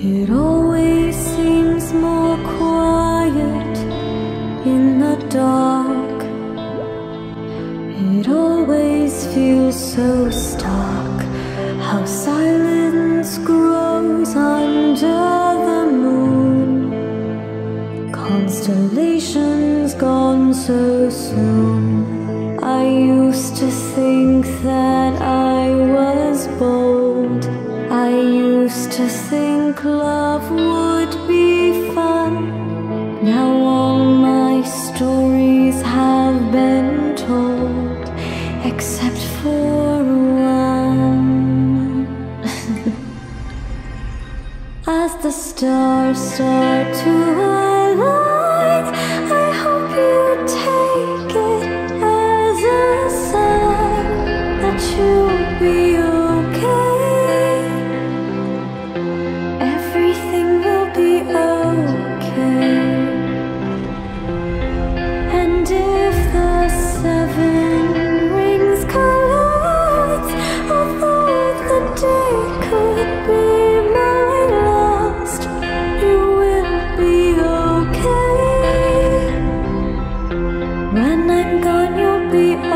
It always seems more quiet in the dark. It always feels so stark how silence grows under the moon. Constellations gone so soon. I used to think that I was bold. I used to think think love would be fun. Now all my stories have been told Except for one. As the stars start to I hope you take it as a sign That you'll be When I'm gone, you'll be.